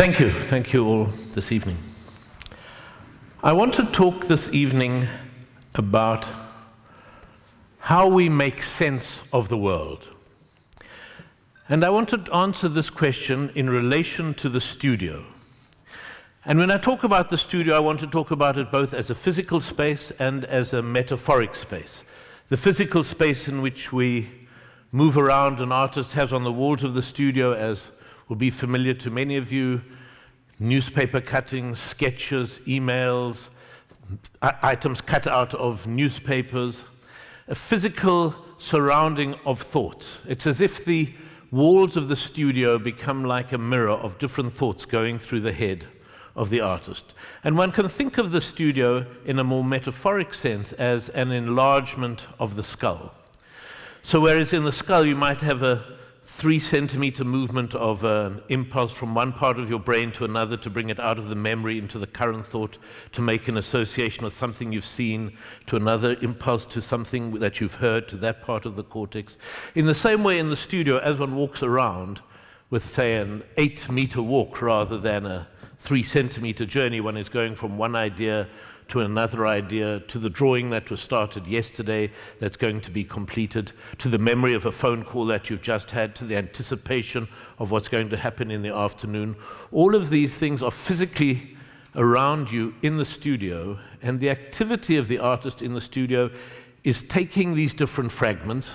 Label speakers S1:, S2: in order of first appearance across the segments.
S1: Thank you. Thank you all this evening. I want to talk this evening about how we make sense of the world. And I want to answer this question in relation to the studio. And when I talk about the studio, I want to talk about it both as a physical space and as a metaphoric space. The physical space in which we move around, an artist has on the walls of the studio, as will be familiar to many of you, newspaper cuttings, sketches, emails, items cut out of newspapers, a physical surrounding of thoughts. It's as if the walls of the studio become like a mirror of different thoughts going through the head of the artist. And one can think of the studio in a more metaphoric sense as an enlargement of the skull. So, whereas in the skull you might have a three centimeter movement of an impulse from one part of your brain to another to bring it out of the memory into the current thought, to make an association of something you've seen, to another impulse to something that you've heard, to that part of the cortex. In the same way, in the studio, as one walks around with, say, an eight meter walk rather than a three centimeter journey, one is going from one idea to another idea, to the drawing that was started yesterday that's going to be completed, to the memory of a phone call that you've just had, to the anticipation of what's going to happen in the afternoon. All of these things are physically around you in the studio, and the activity of the artist in the studio is taking these different fragments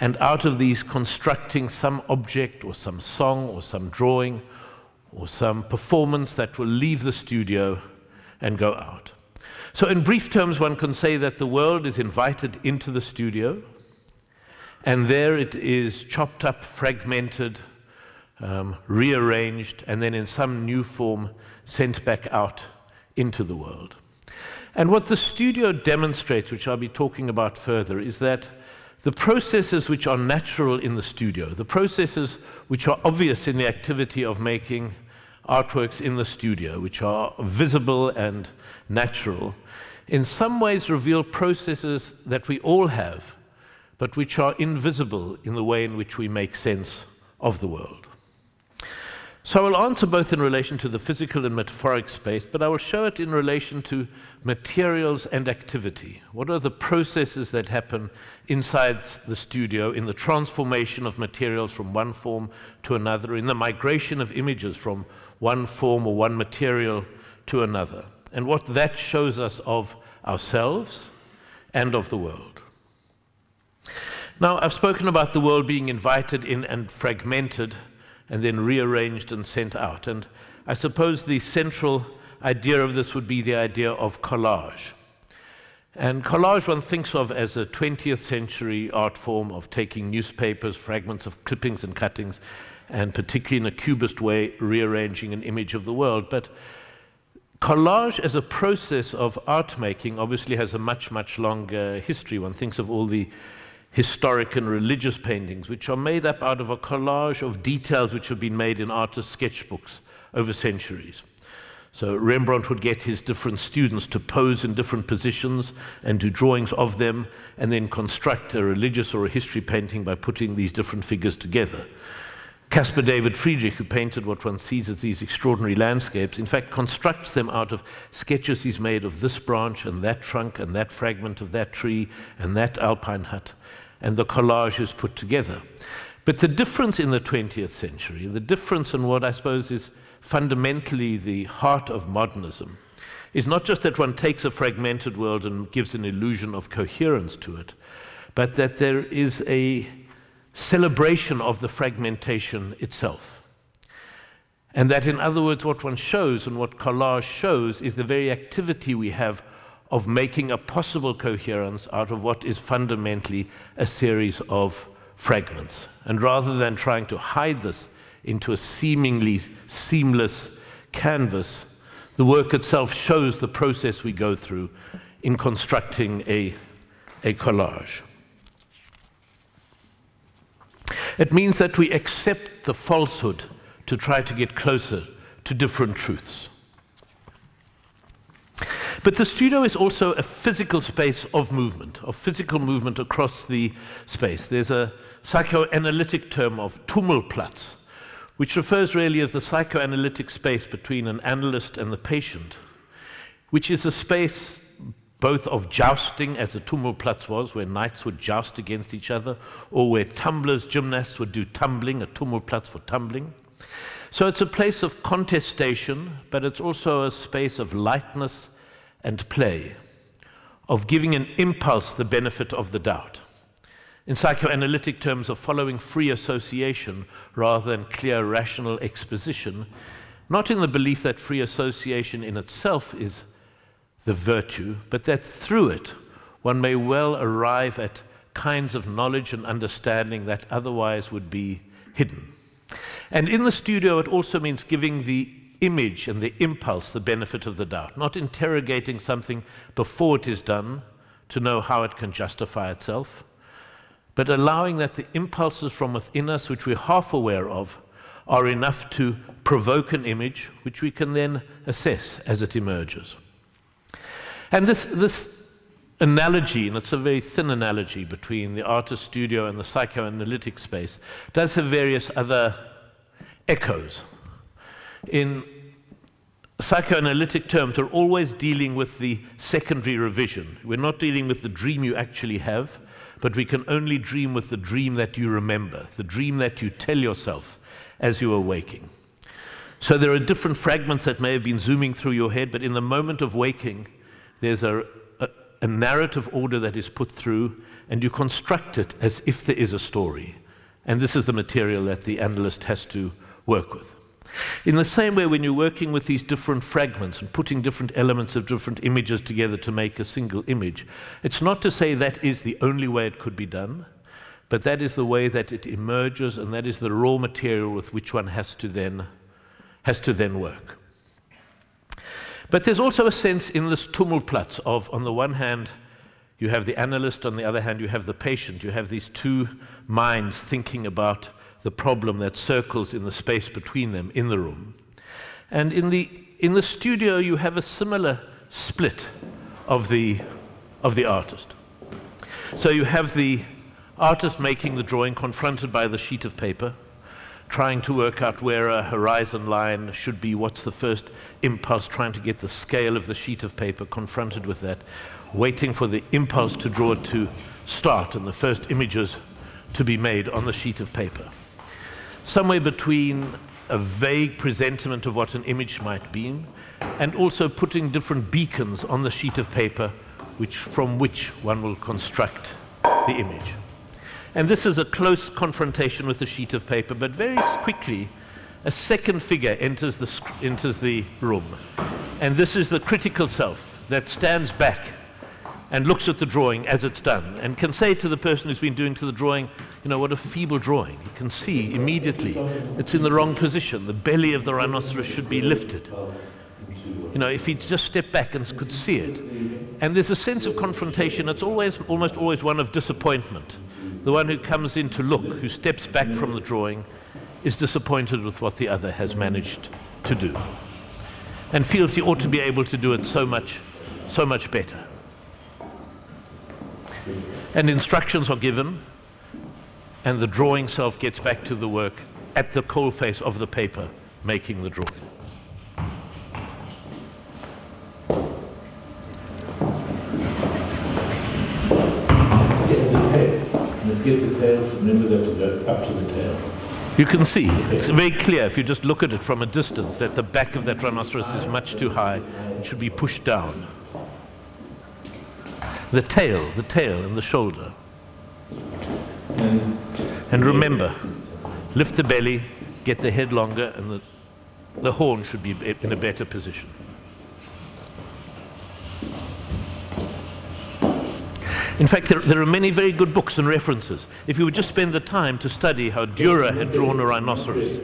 S1: and out of these constructing some object or some song or some drawing or some performance that will leave the studio and go out. So, in brief terms, one can say that the world is invited into the studio, and there it is chopped up, fragmented, um, rearranged, and then in some new form sent back out into the world. And what the studio demonstrates, which I'll be talking about further, is that the processes which are natural in the studio, the processes which are obvious in the activity of making artworks in the studio, which are visible and natural, in some ways reveal processes that we all have, but which are invisible in the way in which we make sense of the world. So I will answer both in relation to the physical and metaphoric space, but I will show it in relation to materials and activity. What are the processes that happen inside the studio in the transformation of materials from one form to another, in the migration of images from one form or one material to another, and what that shows us of ourselves and of the world. Now, I've spoken about the world being invited in and fragmented and then rearranged and sent out. And I suppose the central idea of this would be the idea of collage. And collage one thinks of as a 20th century art form of taking newspapers, fragments of clippings and cuttings, and particularly in a cubist way, rearranging an image of the world. But collage as a process of art making obviously has a much, much longer history. One thinks of all the historic and religious paintings, which are made up out of a collage of details which have been made in artists' sketchbooks over centuries. So Rembrandt would get his different students to pose in different positions and do drawings of them, and then construct a religious or a history painting by putting these different figures together. Caspar David Friedrich, who painted what one sees as these extraordinary landscapes, in fact constructs them out of sketches he's made of this branch and that trunk and that fragment of that tree and that alpine hut, and the collage is put together. But the difference in the 20th century, the difference in what I suppose is fundamentally the heart of modernism, is not just that one takes a fragmented world and gives an illusion of coherence to it, but that there is a celebration of the fragmentation itself. And that, in other words, what one shows and what collage shows is the very activity we have of making a possible coherence out of what is fundamentally a series of fragments. And rather than trying to hide this into a seemingly seamless canvas, the work itself shows the process we go through in constructing a, a collage. It means that we accept the falsehood to try to get closer to different truths. But the studio is also a physical space of movement, of physical movement across the space. There's a psychoanalytic term of Tummelplatz, which refers really as the psychoanalytic space between an analyst and the patient, which is a space both of jousting, as the Tummelplatz was, where knights would joust against each other, or where tumblers, gymnasts would do tumbling, a Tummelplatz for tumbling. So it's a place of contestation, but it's also a space of lightness and play, of giving an impulse the benefit of the doubt. In psychoanalytic terms, of following free association rather than clear rational exposition, not in the belief that free association in itself is the virtue, but that through it one may well arrive at kinds of knowledge and understanding that otherwise would be hidden. And in the studio, it also means giving the image and the impulse the benefit of the doubt, not interrogating something before it is done to know how it can justify itself, but allowing that the impulses from within us, which we're half aware of, are enough to provoke an image which we can then assess as it emerges. And this, this analogy, and it's a very thin analogy between the artist studio and the psychoanalytic space, does have various other echoes. In psychoanalytic terms, we're always dealing with the secondary revision. We're not dealing with the dream you actually have, but we can only dream with the dream that you remember, the dream that you tell yourself as you are waking. So there are different fragments that may have been zooming through your head, but in the moment of waking, there's a, a, a narrative order that is put through, and you construct it as if there is a story. And this is the material that the analyst has to work with. In the same way, when you're working with these different fragments and putting different elements of different images together to make a single image, it's not to say that is the only way it could be done, but that is the way that it emerges, and that is the raw material with which one has to then, has to then work. But there's also a sense in this Tummelplatz of, on the one hand, you have the analyst, on the other hand, you have the patient. You have these two minds thinking about the problem that circles in the space between them in the room. And in the, in the studio, you have a similar split of the, of the artist. So you have the artist making the drawing confronted by the sheet of paper trying to work out where a horizon line should be, what's the first impulse, trying to get the scale of the sheet of paper, confronted with that, waiting for the impulse to draw to start and the first images to be made on the sheet of paper. Somewhere between a vague presentiment of what an image might be and also putting different beacons on the sheet of paper which, from which one will construct the image. And this is a close confrontation with the sheet of paper, but very quickly, a second figure enters the, enters the room. And this is the critical self that stands back and looks at the drawing as it's done and can say to the person who's been doing to the drawing, you know, what a feeble drawing. You can see immediately it's in the wrong position. The belly of the rhinoceros should be lifted. You know, if he'd just stepped back and could see it. And there's a sense of confrontation. It's always, almost always one of disappointment. The one who comes in to look, who steps back from the drawing, is disappointed with what the other has managed to do and feels he ought to be able to do it so much, so much better. And instructions are given, and the drawing self gets back to the work at the coalface of the paper, making the drawing.
S2: Get the tail, remember that to go up to the tail.
S1: You can see, it's very clear if you just look at it from a distance that the back of that rhinoceros is much too high. It should be pushed down. The tail, the tail and the shoulder. And, and remember, lift the belly, get the head longer, and the, the horn should be in a better position. In fact, there, there, are many very good books and references. If you would just spend the time to study how Dürer had drawn a rhinoceros,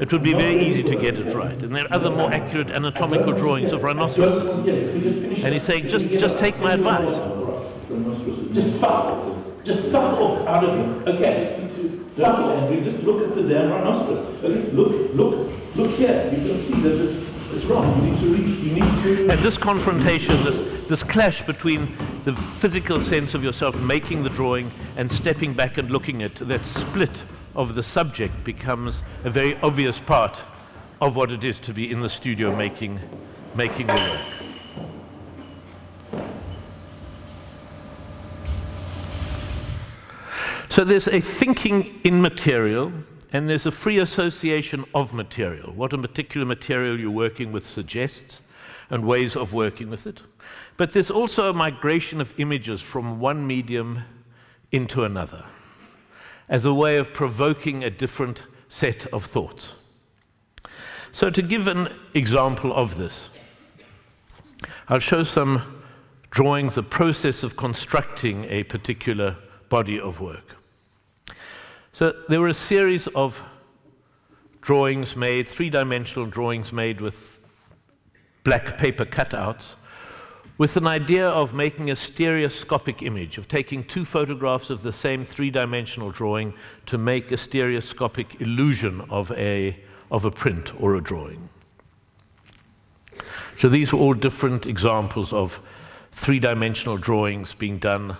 S1: it would be very easy to get it right. And there are other more accurate anatomical drawings of rhinoceroses. And he's saying, just, just take my advice.
S2: Just fuck. Just fuck off out of him. Okay. Fuck off. Just look at the damn rhinoceros. Okay. Look, look, look here. You can see that it's, wrong. You need to reach. You need to.
S1: And this confrontation, this, this clash between the physical sense of yourself making the drawing and stepping back and looking at that split of the subject becomes a very obvious part of what it is to be in the studio making, making the work. So there's a thinking in material and there's a free association of material, what a particular material you're working with suggests, and ways of working with it. But there's also a migration of images from one medium into another as a way of provoking a different set of thoughts. So, to give an example of this, I'll show some drawings, the process of constructing a particular body of work. So there were a series of drawings made, three-dimensional drawings made with black paper cutouts, with an idea of making a stereoscopic image, of taking two photographs of the same three-dimensional drawing to make a stereoscopic illusion of a, of a print or a drawing. So these were all different examples of three-dimensional drawings being done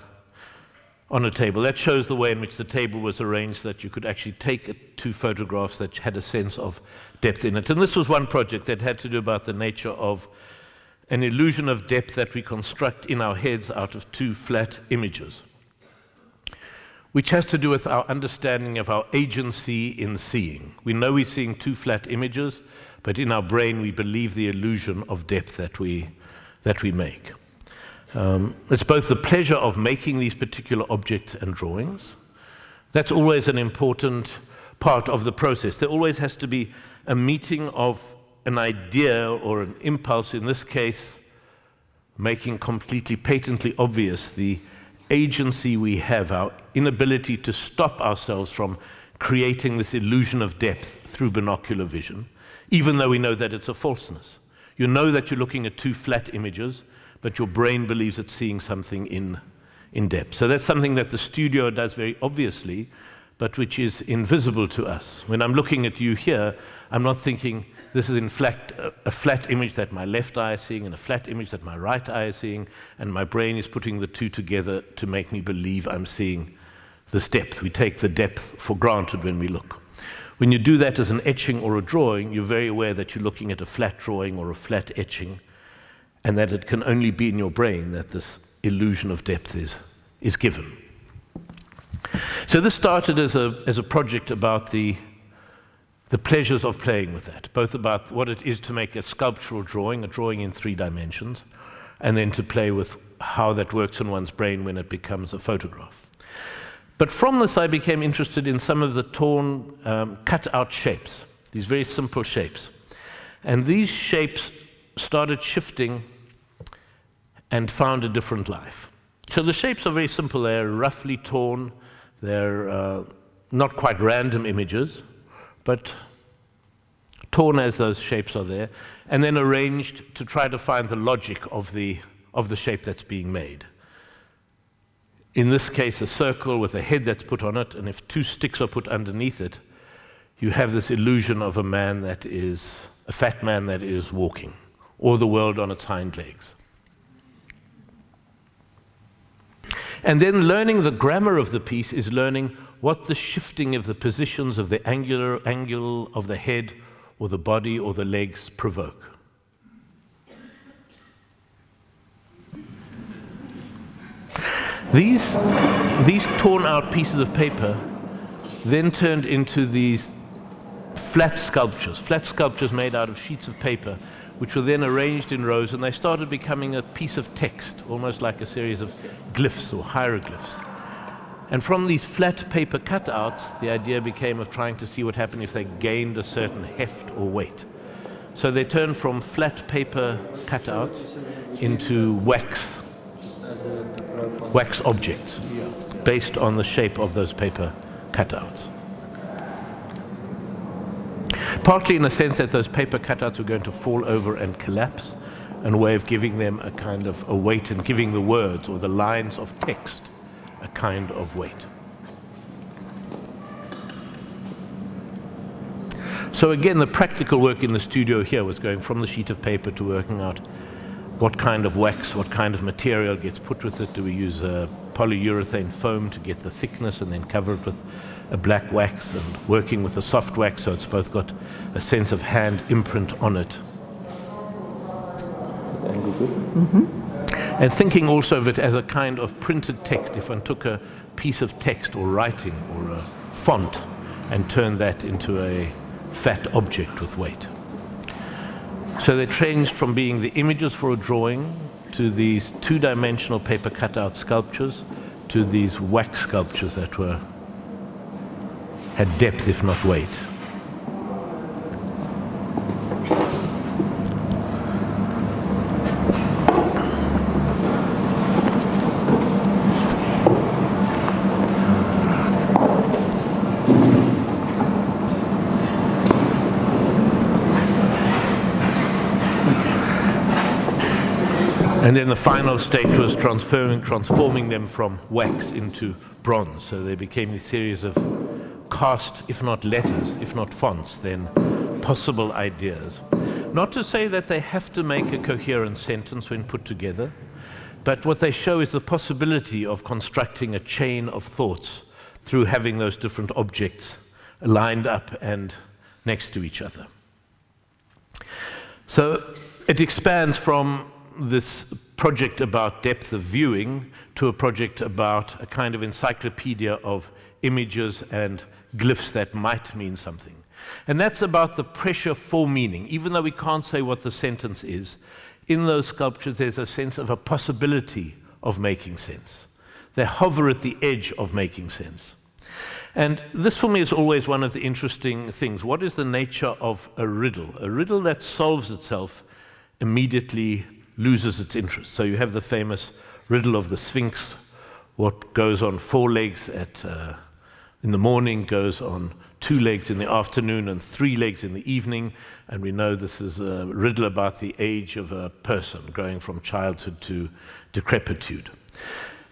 S1: on a table. That shows the way in which the table was arranged that you could actually take two photographs that had a sense of depth in it. And this was one project that had to do about the nature of an illusion of depth that we construct in our heads out of two flat images, which has to do with our understanding of our agency in seeing. We know we're seeing two flat images, but in our brain we believe the illusion of depth that we, that we make. Um, it's both the pleasure of making these particular objects and drawings. That's always an important part of the process. There always has to be a meeting of an idea or an impulse, in this case, making completely patently obvious the agency we have, our inability to stop ourselves from creating this illusion of depth through binocular vision, even though we know that it's a falseness. You know that you're looking at two flat images, but your brain believes it's seeing something in, in depth. So that's something that the studio does very obviously, but which is invisible to us. When I'm looking at you here, I'm not thinking this is in fact a, a, flat image that my left eye is seeing and a flat image that my right eye is seeing, and my brain is putting the two together to make me believe I'm seeing this depth. We take the depth for granted when we look. When you do that as an etching or a drawing, you're very aware that you're looking at a flat drawing or a flat etching and that it can only be in your brain that this illusion of depth is, is given. So this started as a, as a project about the, the pleasures of playing with that, both about what it is to make a sculptural drawing, a drawing in three dimensions, and then to play with how that works in one's brain when it becomes a photograph. But from this, I became interested in some of the torn, um, cut out shapes, these very simple shapes. And these shapes started shifting and found a different life. So the shapes are very simple. They're roughly torn. They're uh, not quite random images, but torn as those shapes are there, and then arranged to try to find the logic of the, of the shape that's being made. In this case, a circle with a head that's put on it, and if two sticks are put underneath it, you have this illusion of a man that is, a fat man that is walking, or the world on its hind legs. And then learning the grammar of the piece is learning what the shifting of the positions of the angular angle of the head or the body or the legs provoke. These, these torn out pieces of paper then turned into these flat sculptures, flat sculptures made out of sheets of paper which were then arranged in rows, and they started becoming a piece of text, almost like a series of glyphs or hieroglyphs. And from these flat paper cutouts, the idea became of trying to see what happened if they gained a certain heft or weight. So they turned from flat paper cutouts into wax, wax objects, based on the shape of those paper cutouts. Partly in the sense that those paper cutouts were going to fall over and collapse, and a way of giving them a kind of a weight and giving the words or the lines of text a kind of weight. So again, the practical work in the studio here was going from the sheet of paper to working out what kind of wax, what kind of material gets put with it. Do we use a polyurethane foam to get the thickness and then cover it with a black wax and working with a soft wax so it's both got a sense of hand imprint on it. And thinking also of it as a kind of printed text, if one took a piece of text or writing or a font and turned that into a fat object with weight. So they changed from being the images for a drawing to these two-dimensional paper cutout sculptures to these wax sculptures that were had depth if not weight. And then the final state was transferring, transforming them from wax into bronze. So they became a series of cast, if not letters, if not fonts, then possible ideas. Not to say that they have to make a coherent sentence when put together, but what they show is the possibility of constructing a chain of thoughts through having those different objects lined up and next to each other. So it expands from this project about depth of viewing to a project about a kind of encyclopedia of images and glyphs that might mean something. And that's about the pressure for meaning. Even though we can't say what the sentence is, in those sculptures there's a sense of a possibility of making sense. They hover at the edge of making sense. And this for me is always one of the interesting things. What is the nature of a riddle? A riddle that solves itself immediately loses its interest. So you have the famous riddle of the Sphinx, what goes on four legs at, uh, in the morning goes on two legs in the afternoon and three legs in the evening. And we know this is a riddle about the age of a person, going from childhood to decrepitude.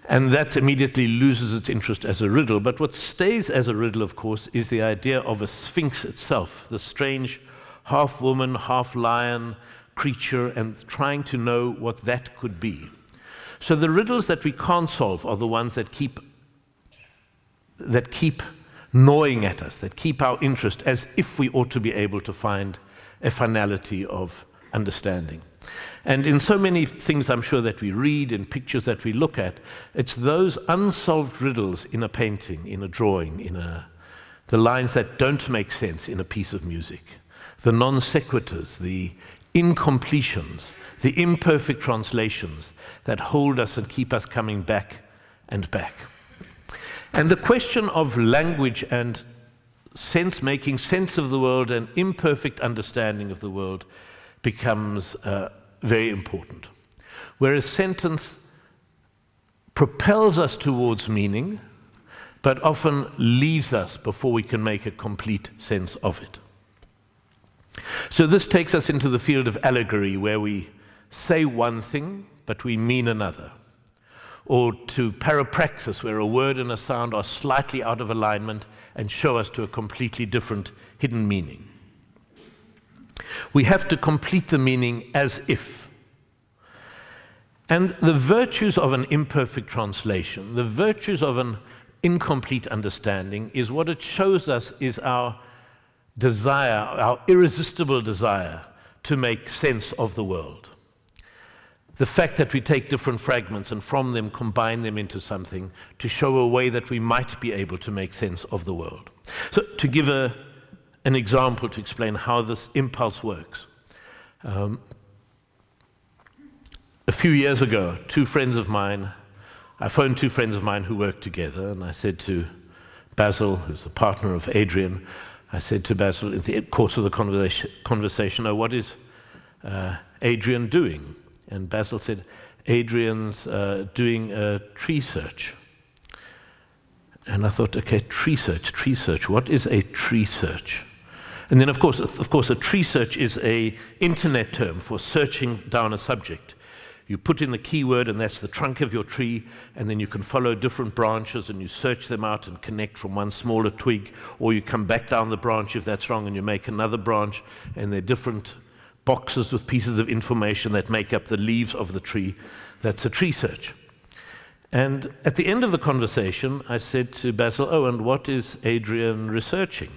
S1: And that immediately loses its interest as a riddle. But what stays as a riddle, of course, is the idea of a sphinx itself, the strange half woman, half lion, creature and trying to know what that could be. So the riddles that we can't solve are the ones that keep that keep gnawing at us, that keep our interest as if we ought to be able to find a finality of understanding. And in so many things I'm sure that we read, in pictures that we look at, it's those unsolved riddles in a painting, in a drawing, in a, the lines that don't make sense in a piece of music, the non sequiturs, the incompletions, the imperfect translations that hold us and keep us coming back and back. And the question of language and sense, making sense of the world and imperfect understanding of the world becomes uh, very important. Whereas sentence propels us towards meaning, but often leaves us before we can make a complete sense of it. So this takes us into the field of allegory, where we say one thing, but we mean another. Or to parapraxis, where a word and a sound are slightly out of alignment and show us to a completely different hidden meaning. We have to complete the meaning as if. And the virtues of an imperfect translation, the virtues of an incomplete understanding, is what it shows us is our desire, our irresistible desire to make sense of the world. The fact that we take different fragments and from them combine them into something to show a way that we might be able to make sense of the world. So, to give a, an example to explain how this impulse works. Um, a few years ago, two friends of mine, I phoned two friends of mine who worked together, and I said to Basil, who's the partner of Adrian, I said to Basil in the course of the conversation, conversation oh, what is uh, Adrian doing? And Basil said, Adrian's uh, doing a tree search. And I thought, okay, tree search, tree search. What is a tree search? And then, of course, of course, a tree search is a internet term for searching down a subject. You put in the keyword, and that's the trunk of your tree, and then you can follow different branches and you search them out and connect from one smaller twig, or you come back down the branch if that's wrong and you make another branch, and there are different boxes with pieces of information that make up the leaves of the tree. That's a tree search. And at the end of the conversation, I said to Basil, Oh, and what is Adrian researching?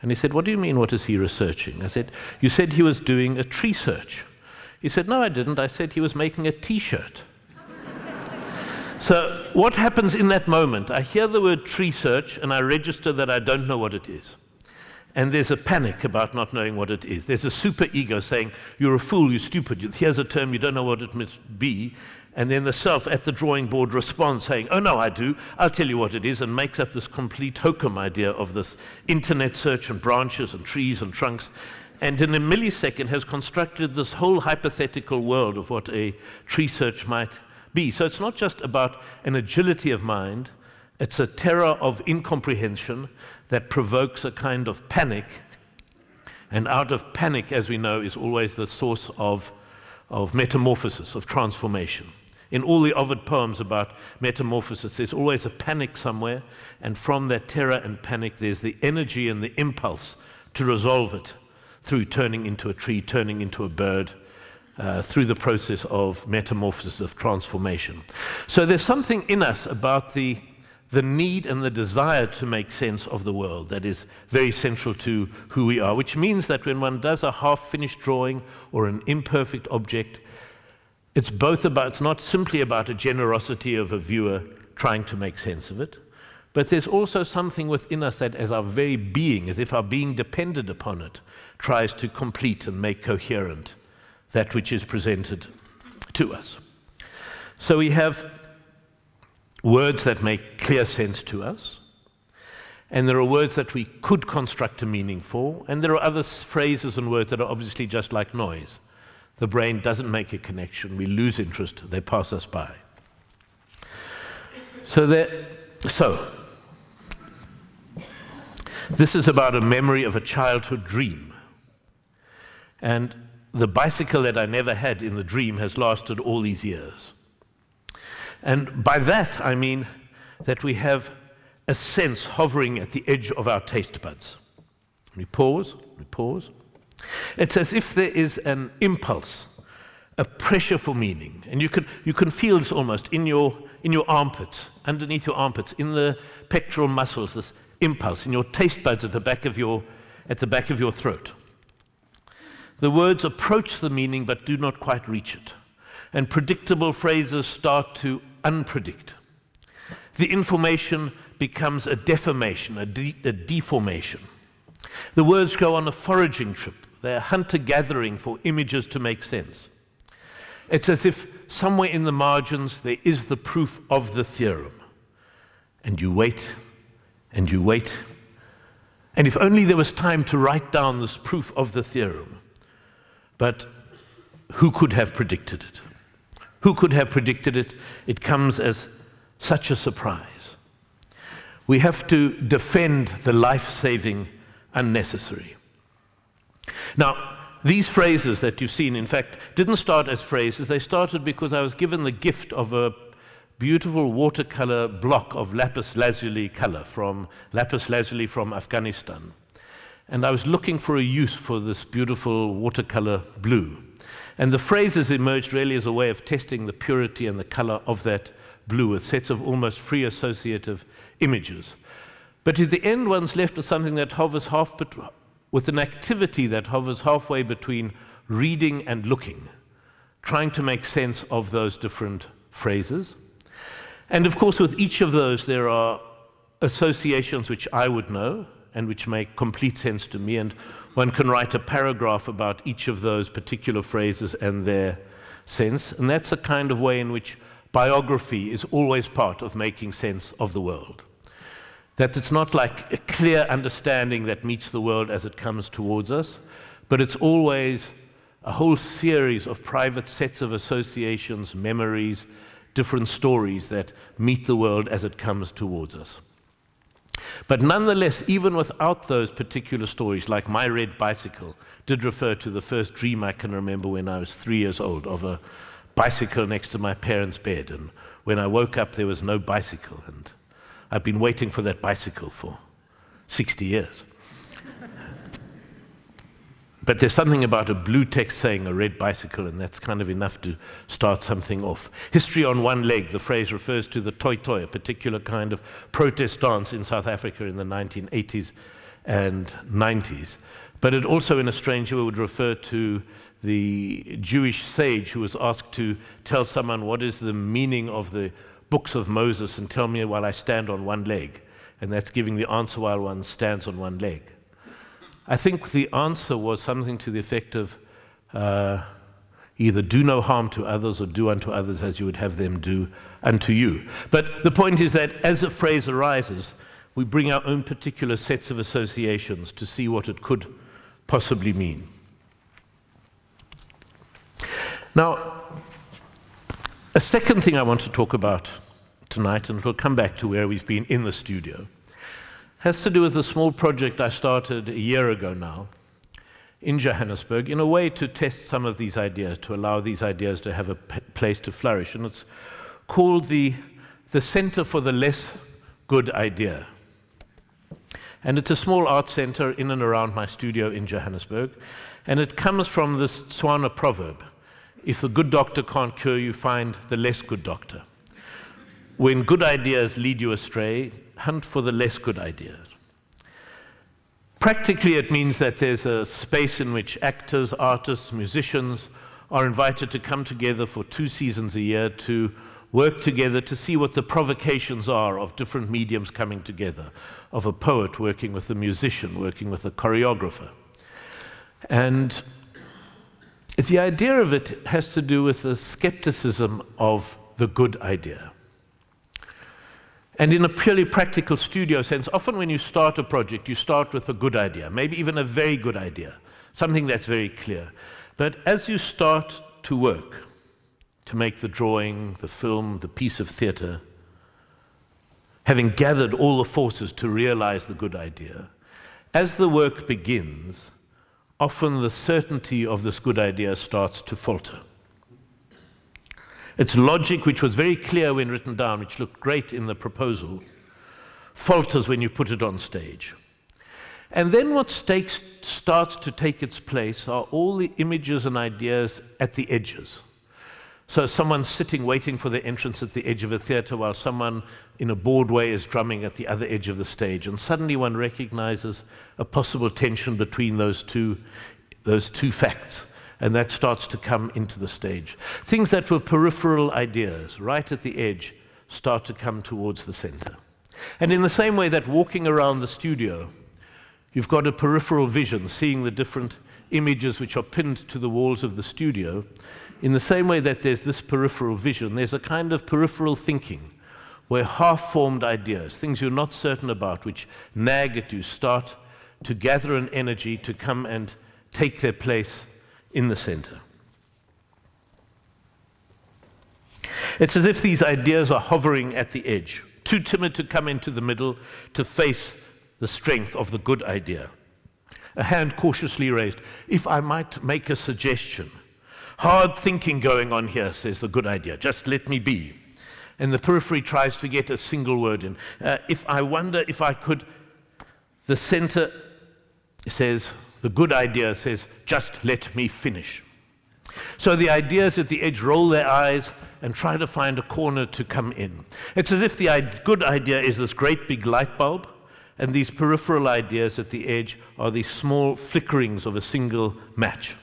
S1: And he said, What do you mean, what is he researching? I said, You said he was doing a tree search. He said, No, I didn't. I said he was making a t shirt. so, what happens in that moment? I hear the word tree search and I register that I don't know what it is. And there's a panic about not knowing what it is. There's a super ego saying, You're a fool, you're stupid. Here's a term you don't know what it must be. And then the self at the drawing board responds saying, Oh, no, I do. I'll tell you what it is, and makes up this complete hokum idea of this internet search and branches and trees and trunks. And in a millisecond has constructed this whole hypothetical world of what a tree search might be. So it's not just about an agility of mind, it's a terror of incomprehension that provokes a kind of panic. And out of panic, as we know, is always the source of, of metamorphosis, of transformation. In all the Ovid poems about metamorphosis, there's always a panic somewhere, and from that terror and panic, there's the energy and the impulse to resolve it through turning into a tree, turning into a bird, uh, through the process of metamorphosis, of transformation. So there's something in us about the, the need and the desire to make sense of the world that is very central to who we are, which means that when one does a half finished drawing or an imperfect object, it's both about, it's not simply about a generosity of a viewer trying to make sense of it, but there's also something within us that, as our very being, as if our being depended upon it, tries to complete and make coherent that which is presented to us. So we have words that make clear sense to us, and there are words that we could construct a meaning for, and there are other phrases and words that are obviously just like noise the brain doesn't make a connection, we lose interest, they pass us by. So, so this is about a memory of a childhood dream. And the bicycle that I never had in the dream has lasted all these years. And by that, I mean that we have a sense hovering at the edge of our taste buds. We pause, we pause, it's as if there is an impulse, a pressure for meaning. And you can, you can feel this almost in your, in your armpits, underneath your armpits, in the pectoral muscles, this impulse, in your taste buds at the back of your, at the back of your throat. The words approach the meaning but do not quite reach it. And predictable phrases start to unpredict. The information becomes a deformation, a, de a deformation. The words go on a foraging trip they're hunter gathering for images to make sense. It's as if somewhere in the margins there is the proof of the theorem. And you wait, and you wait. And if only there was time to write down this proof of the theorem. But who could have predicted it? Who could have predicted it? It comes as such a surprise. We have to defend the life saving unnecessary. Now, these phrases that you've seen, in fact, didn't start as phrases. They started because I was given the gift of a beautiful watercolor block of lapis lazuli color from lapis lazuli from Afghanistan. And I was looking for a use for this beautiful watercolor blue. And the phrases emerged really as a way of testing the purity and the color of that blue with sets of almost free associative images. But at the end, one's left with something that hovers half with an activity that hovers halfway between reading and looking, trying to make sense of those different phrases. And of course, with each of those, there are associations which I would know and which make complete sense to me. And one can write a paragraph about each of those particular phrases and their sense. And that's a kind of way in which biography is always part of making sense of the world. That it's not like a clear understanding that meets the world as it comes towards us, but it's always a whole series of private sets of associations, memories, different stories that meet the world as it comes towards us. But nonetheless, even without those particular stories, like my red bicycle, did refer to the first dream I can remember when I was three years old of a bicycle next to my parents' bed. And when I woke up, there was no bicycle. And I've been waiting for that bicycle for 60 years. But there's something about a blue text saying a red bicycle, and that's kind of enough to start something off. History on one leg, the phrase refers to the toi toi, a particular kind of protest dance in South Africa in the 1980s and 90s. But it also, in a strange way, would refer to the Jewish sage who was asked to tell someone what is the meaning of the books of Moses and tell me while I stand on one leg. And that's giving the answer while one stands on one leg. I think the answer was something to the effect of uh, either do no harm to others or do unto others as you would have them do unto you. But the point is that as a phrase arises, we bring our own particular sets of associations to see what it could possibly mean. Now, a second thing I want to talk about tonight, and we'll come back to where we've been in the studio, has to do with a small project I started a year ago now in Johannesburg in a way to test some of these ideas, to allow these ideas to have a place to flourish. And it's called the, the Center for the Less Good Idea. And it's a small art center in and around my studio in Johannesburg. And it comes from this Tswana proverb if the good doctor can't cure you, find the less good doctor. When good ideas lead you astray, hunt for the less good ideas. Practically, it means that there's a space in which actors, artists, musicians are invited to come together for two seasons a year to work together to see what the provocations are of different mediums coming together, of a poet working with a musician, working with a choreographer. And the idea of it has to do with the skepticism of the good idea. And in a purely practical studio sense, often when you start a project, you start with a good idea, maybe even a very good idea, something that's very clear. But as you start to work, to make the drawing, the film, the piece of theater, having gathered all the forces to realize the good idea, as the work begins, often the certainty of this good idea starts to falter. Its logic, which was very clear when written down, which looked great in the proposal, falters when you put it on stage. And then what stakes starts to take its place are all the images and ideas at the edges. So someone's sitting waiting for the entrance at the edge of a theater while someone in a Broadway is drumming at the other edge of the stage. And suddenly one recognizes a possible tension between those two, those two facts. And that starts to come into the stage. Things that were peripheral ideas, right at the edge, start to come towards the center. And in the same way that walking around the studio, you've got a peripheral vision, seeing the different images which are pinned to the walls of the studio, in the same way that there's this peripheral vision, there's a kind of peripheral thinking where half formed ideas, things you're not certain about, which nag at you, start to gather an energy to come and take their place in the center. It's as if these ideas are hovering at the edge, too timid to come into the middle to face the strength of the good idea. A hand cautiously raised. If I might make a suggestion, Hard thinking going on here, says the good idea. Just let me be. And the periphery tries to get a single word in. Uh, if I wonder if I could, the center says, the good idea says, just let me finish. So the ideas at the edge roll their eyes and try to find a corner to come in. It's as if the good idea is this great big light bulb, and these peripheral ideas at the edge are these small flickerings of a single match.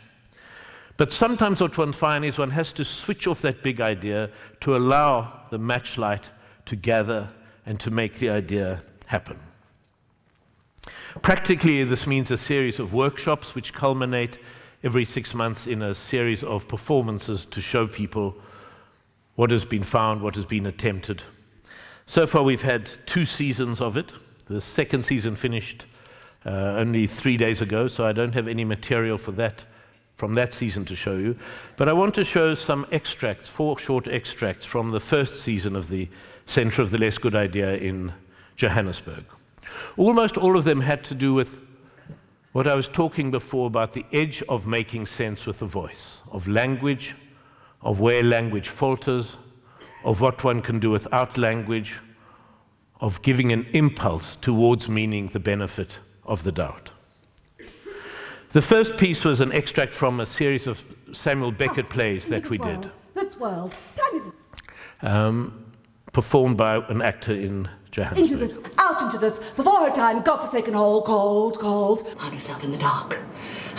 S1: But sometimes what one finds is one has to switch off that big idea to allow the matchlight to gather and to make the idea happen. Practically, this means a series of workshops which culminate every six months in a series of performances to show people what has been found, what has been attempted. So far, we've had two seasons of it. The second season finished uh, only three days ago, so I don't have any material for that from that season to show you, but I want to show some extracts, four short extracts from the first season of the Center of the Less Good Idea in Johannesburg. Almost all of them had to do with what I was talking before about the edge of making sense with the voice, of language, of where language falters, of what one can do without language, of giving an impulse towards meaning the benefit of the doubt. The first piece was an extract from a series of Samuel Beckett plays that we did,
S3: This world.
S1: Um, performed by an actor in
S3: Into
S1: Johannesburg.
S3: this, out into this, before her time, godforsaken hole, cold, cold.
S4: found herself in the dark,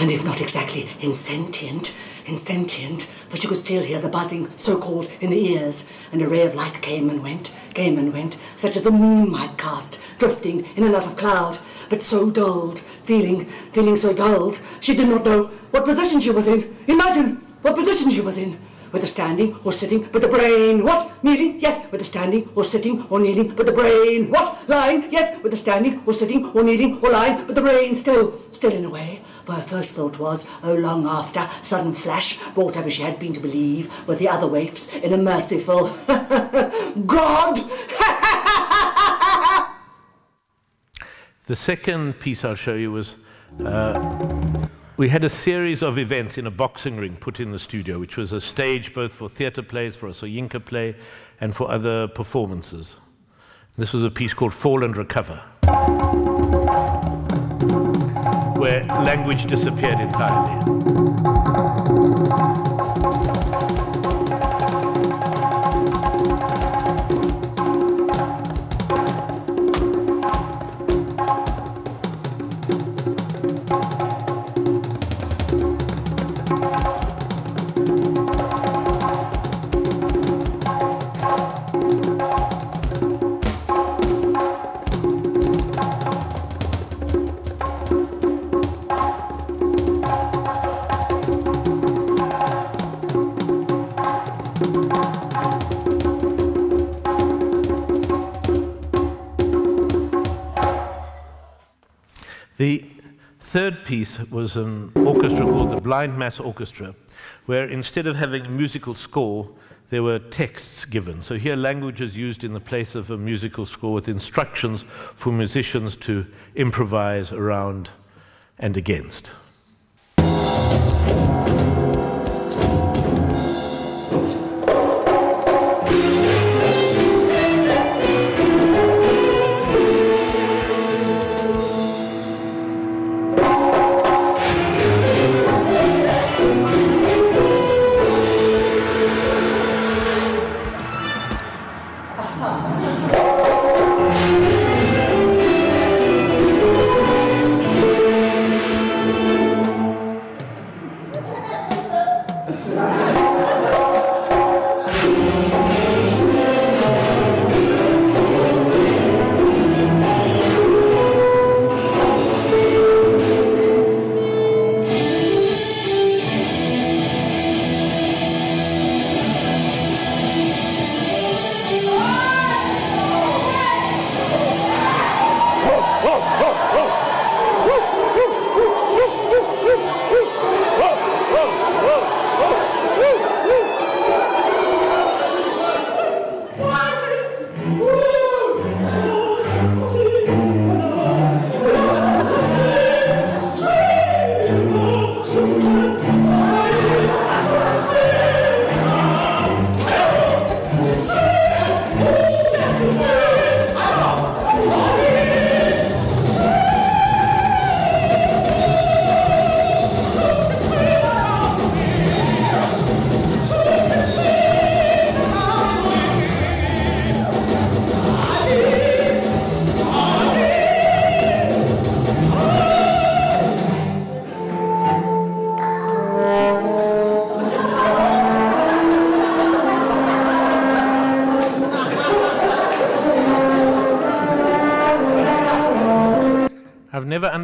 S4: and if not exactly insentient, insentient, for she could still hear the buzzing, so called, in the ears, and a ray of light came and went, came and went, such as the moon might cast, drifting in and out of cloud, but so dulled, feeling, feeling so dulled, she did not know what position she was in. Imagine what position she was in. Whether standing or sitting, but the brain, what? Kneeling, yes, whether standing or sitting or kneeling, but the brain, what? Lying, yes, whether standing or sitting or kneeling or lying, but the brain still, still in a way. For her first thought was, oh, long after, sudden flash, brought up as she had been to believe, with the other waifs in a merciful God!
S1: The second piece I'll show you was uh, we had a series of events in a boxing ring put in the studio, which was a stage both for theatre plays, for a Soyinka play, and for other performances. This was a piece called Fall and Recover, where language disappeared entirely. The third piece was an orchestra called the Blind Mass Orchestra, where instead of having a musical score, there were texts given. So here, language is used in the place of a musical score with instructions for musicians to improvise around and against.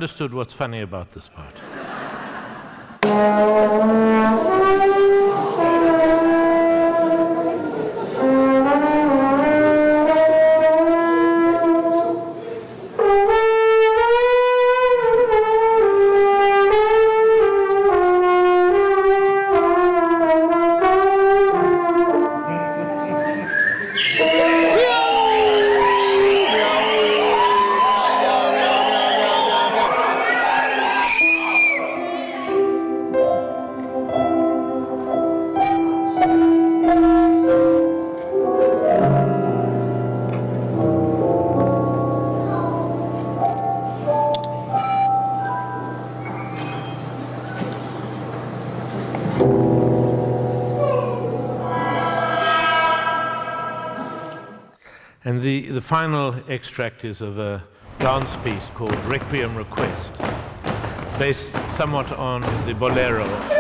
S1: Understood what's funny about this part. final extract is of a dance piece called Requiem Request, based somewhat on the bolero.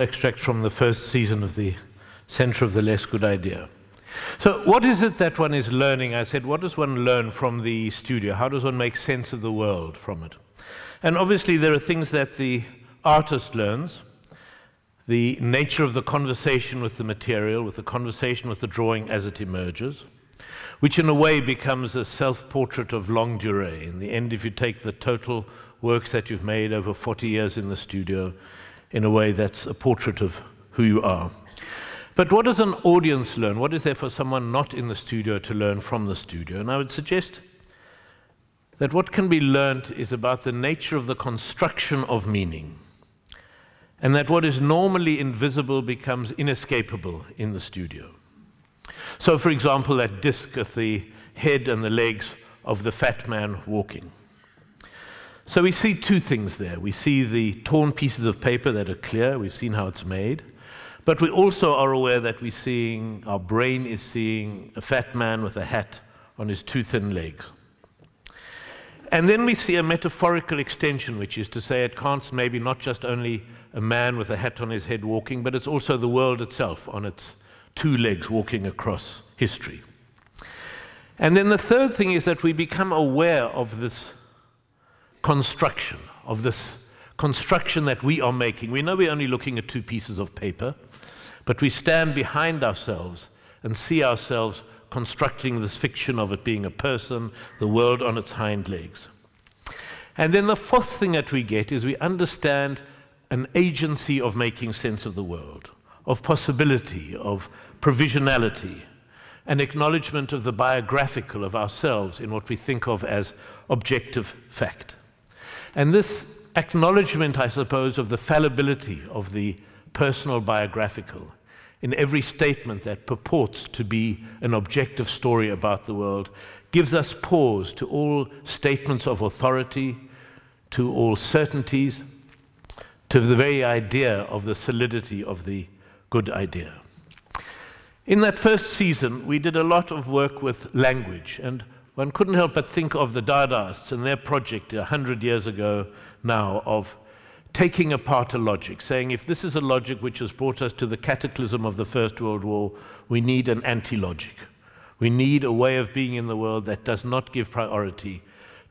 S1: Extracts from the first season of the Center of the Less Good Idea. So, what is it that one is learning? I said, what does one learn from the studio? How does one make sense of the world from it? And obviously, there are things that the artist learns the nature of the conversation with the material, with the conversation with the drawing as it emerges, which in a way becomes a self portrait of longue durée. In the end, if you take the total works that you've made over 40 years in the studio, in a way that's a portrait of who you are. But what does an audience learn? What is there for someone not in the studio to learn from the studio? And I would suggest that what can be learned is about the nature of the construction of meaning, and that what is normally invisible becomes inescapable in the studio. So, for example, that disc of the head and the legs of the fat man walking. So we see two things there. We see the torn pieces of paper that are clear, we've seen how it's made, but we also are aware that we're seeing, our brain is seeing a fat man with a hat on his two thin legs. And then we see a metaphorical extension, which is to say it can't maybe not just only a man with a hat on his head walking, but it's also the world itself on its two legs walking across history. And then the third thing is that we become aware of this construction, of this construction that we are making. We know we're only looking at two pieces of paper, but we stand behind ourselves and see ourselves constructing this fiction of it being a person, the world on its hind legs. And then the fourth thing that we get is we understand an agency of making sense of the world, of possibility, of provisionality, an acknowledgement of the biographical of ourselves in what we think of as objective fact. And this acknowledgement, I suppose, of the fallibility of the personal biographical in every statement that purports to be an objective story about the world gives us pause to all statements of authority, to all certainties, to the very idea of the solidity of the good idea. In that first season, we did a lot of work with language, and one couldn't help but think of the Dadaists and their project a hundred years ago now of taking apart a logic, saying if this is a logic which has brought us to the cataclysm of the First World War, we need an anti logic. We need a way of being in the world that does not give priority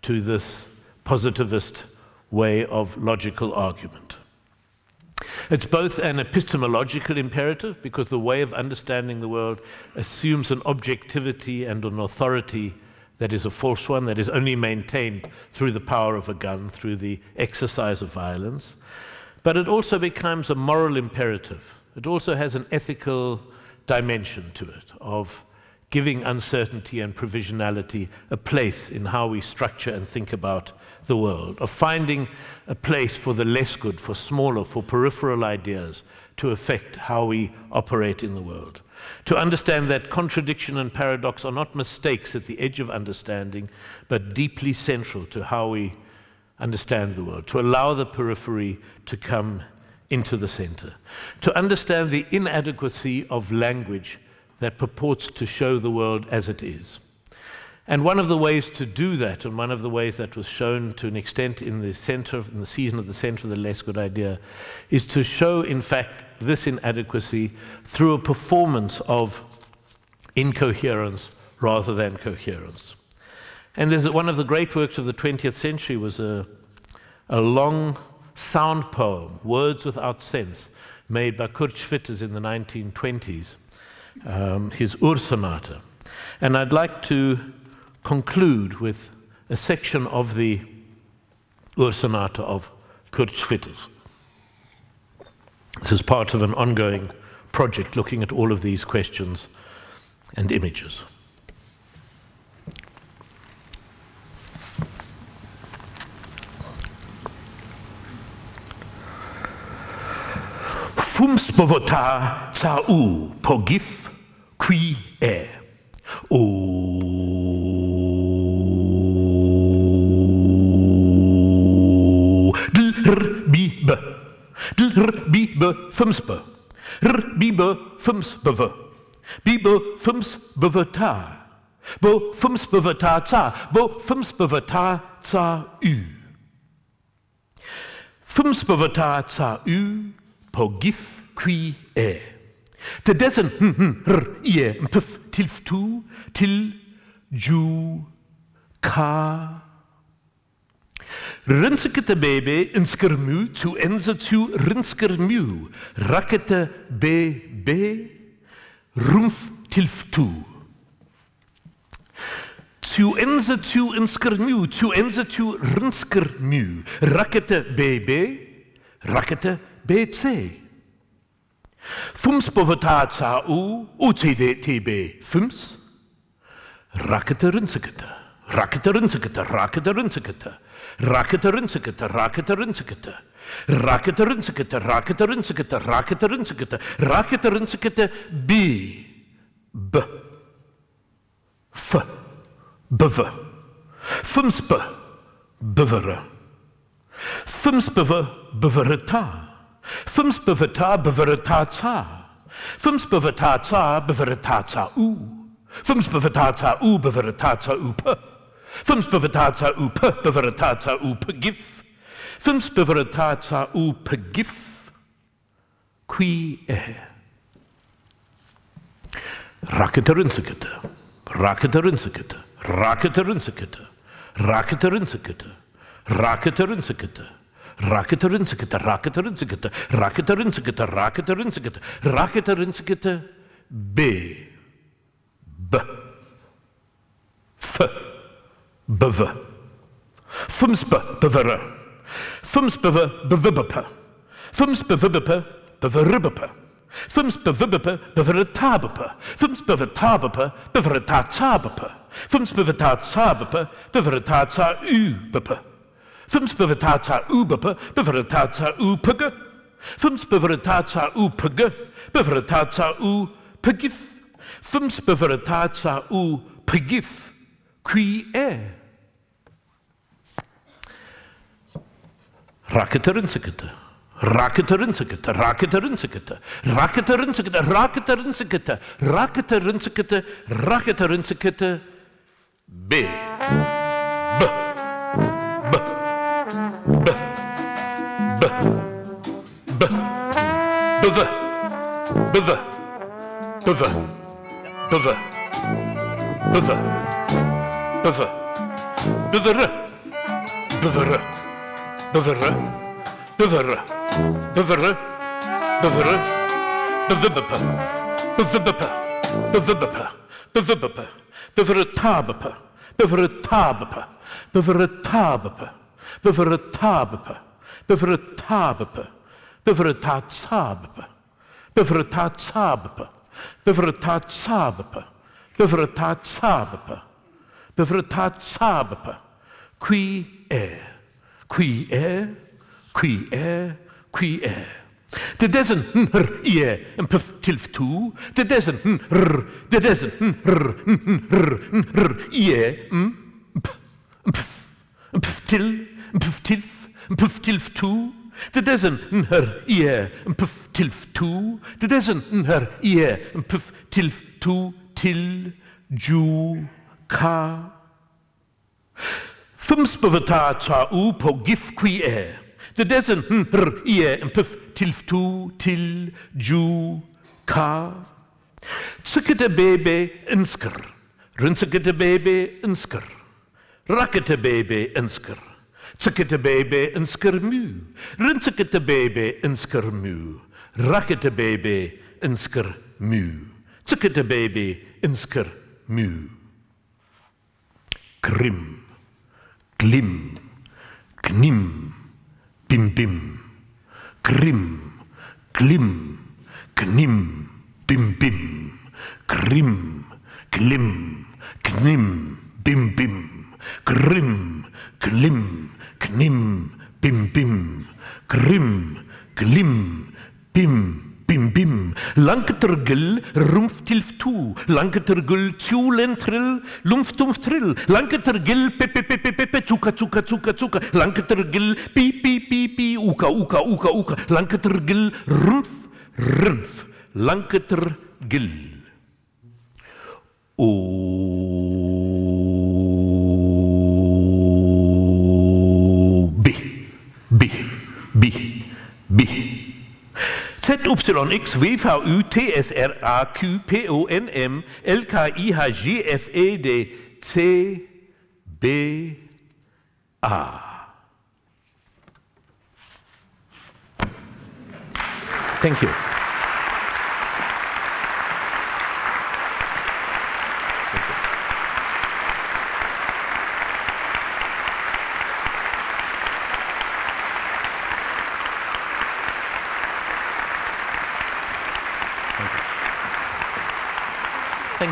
S1: to this positivist way of logical argument. It's both an epistemological imperative because the way of understanding the world assumes an objectivity and an authority that is a false one, that is only maintained through the power of a gun, through the exercise of violence. But it also becomes a moral imperative. It also has an ethical dimension to it of giving uncertainty and provisionality a place in how we structure and think about the world, of finding a place for the less good, for smaller, for peripheral ideas to affect how we operate in the world. To understand that contradiction and paradox are not mistakes at the edge of understanding, but deeply central to how we understand the world. To allow the periphery to come into the center. To understand the inadequacy of language that purports to show the world as it is. And one of the ways to do that, and one of the ways that was shown to an extent in the center, in the season of the center of the less good idea, is to show, in fact, this inadequacy through a performance of incoherence rather than coherence. And there's one of the great works of the 20th century was a, a long sound poem, Words Without Sense, made by Kurt Schwitters in the 1920s, um, his Ursonate. And I'd like to conclude with a section of the Ursonate of Kurt Schwitters. This is part of an ongoing project looking at all of these questions and images. Fumspavota ca u pogif qui e. O Bibe fümsbe. Bibe fümsbeve. Bibe ta Bo fümsbeveta za. Bo ta ta ü. Fümsbeveta za ü. Pogif qui e. te dessen r ie pf tilftu til ju ka Rinskete BB, inskermu, tu enzetu, rinskermu, rakete BB, rumf tilftu. Tu zu inskermu, tu rinsker rinskermu, rakete BB, rakete BC. Fums povetaca u, UCDTB, fums, rakete rinskete, rakete rinskete, rakete rinskete. Rakatarinsikata, rakatarinsikata. Rakatarinsikata, rakatarinsikata, rakatarinsikata, rakatarinsikata, B. B. F. Bv. Fimspe. Bivere. Fimspeve bevereta. Fimspeveta beveretatsa. Fimspevetatsa beveretatsa u. Fimspevetatsa u beveretatsa u p. Fünf Bevertatsa up, Bevertatsa up, gif. Fünf sig upp? gif. Qui e. Raketerinsukete, raketerinsukete, raketerinsukete, raketerinsukete, raketerinsukete. Raketerinsukete, raketerinsukete, raketerinsukete, raketerinsukete, raketerinsukete, B. B. F. bewe. Fumspe bewere. Fumspewe bewibepe. Fumspe wibepe beweribepe. Fumspe wibepe beveretabepe. Fumspe vetabepe beveretatsabepe. Fumspe vetatsabepe beveretatsa ubepe. Fumspe vetatsa ubepe beveretatsa upege. Fumspe veretatsa upege beveretatsa upegif. Fumspe veretatsa upegif. Qui est Raketerin sıkıntı. Raketerin sıkıntı, raketerin sıkıntı, raketerin sıkıntı, raketerin sıkıntı, raketerin sıkıntı, raketerin sıkıntı. B. B. B. B. B. B. Bıvı. Bıvı. Bıvı. Bıvı. Bıvı. Bıvı. Bıvırı. Bıvırı. Bevere. Bevere. Bevere. Bevere. Bevibipa. Bevibipa. Bevibipa. Bevibipa. Beveretabapa. Beveretabapa. Beveretabapa. Beveretabapa. Beveretabapa. Beveretatsabapa. Beveretatsabapa. Beveretatsabapa. Beveretatsabapa. Beveretatsabapa. Qui est. Qui est. Qui est. Qui est. Det is een hr, hmm, ie, een puf, tilf toe. Dit is een hr, dit is een hr, hr, hr, ie, een puf, til, een puf, tilf, een puf, tilf toe. Dit is een hr, hmm, ie, een puf, tilf toe. Dit is een hr, hmm, ie, een puf, tilf toe, til, ju, ka. Fymsbeveta tsa u po gifqui e. Det desen hr hm, ie tilf tu, til ju ka. Tsukete bebe insker. Rinsekete bebe insker. Rakkete bebe insker. Tsukete bebe insker mu. Rinsekete bebe insker mu. Rakkete bebe insker mu. Tsukete bebe insker mu. Krim. Glim, gnim, bim bim, grim, glim, gnim, bim bim, grim, glim, gnim, bim bim, grim, glim, gnim, bim bim, grim, glim, bim bim bim, lanketergel, rumpftilf tu, lanketergel, tjulentrill, lumpftumftrill, lanketergel, pepepepepepe, zuka zuka zuka zuka, lanketergel, pi pi pi pi, uka uka uka uka, lanketergel, rumpf, rumpf, lanketergel. Oh. ZYX, WVU, TSR, AQ, PONM, LKIH, GFED, C, B, A. Thank you.